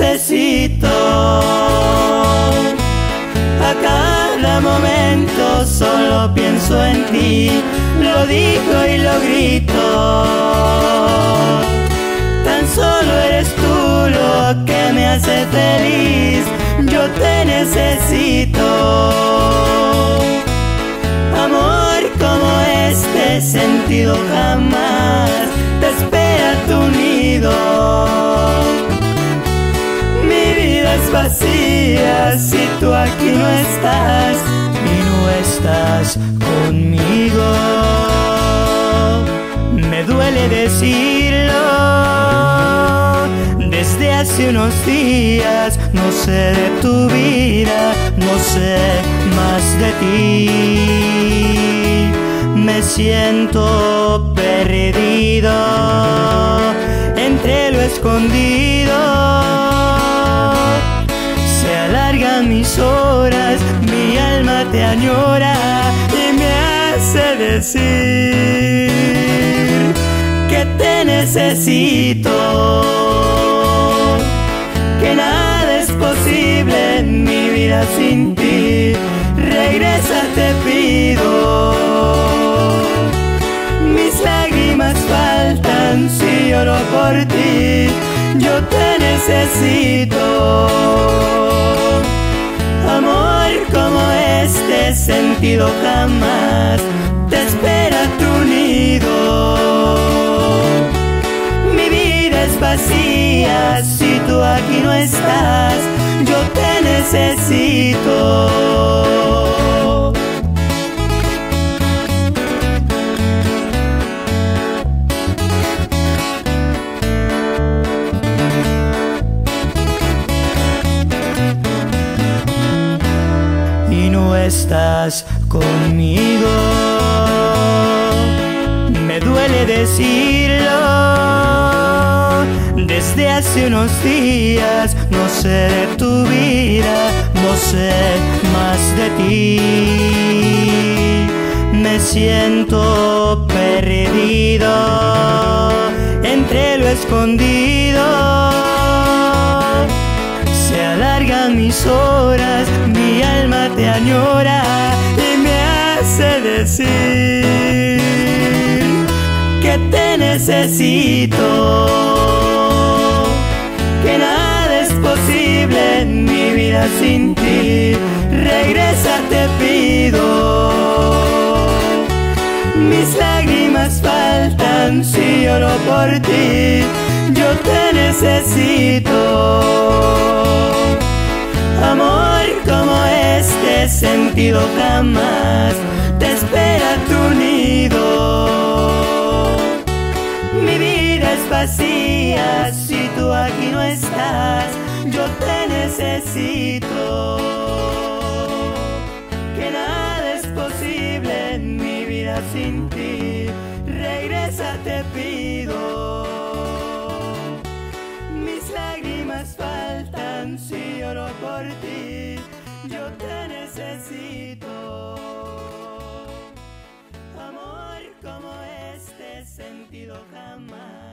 necesito. A cada momento solo pienso en ti, lo digo y lo grito. Tan solo eres tú lo que me hace feliz, yo te necesito. Amor como este sentido jamás te espera tu nido. Es vacía si tú aquí no estás y no estás conmigo. Me duele decirlo. Desde hace unos días no sé de tu vida, no sé más de ti. Me siento perdido entre lo escondido. Mi alma te añora y me hace decir que te necesito. Que nada es posible en mi vida sin ti. Regresa, te pido. Mis lágrimas faltan si lloro por ti. Yo te necesito. Jamás te espera tu nido. Mi vida es vacía si tú aquí no estás. Yo te necesito. No estás conmigo. Me duele decirlo. Desde hace unos días no sé de tu vida, no sé más de ti. Me siento perdido entre lo escondido. Se alargan mis mi y me hace decir que te necesito. Que nada es posible en mi vida sin ti. Regresa, te pido. Mis lágrimas faltan si lloro por ti. Yo te necesito. Jamás te espera tu nido. Mi vida es vacía si tú aquí no estás. Yo te necesito. Que nada es posible en mi vida sin ti. Regresa, te pido. Mis lágrimas faltan si lloro por ti. Yo te necesito. Amor como este sentido jamás.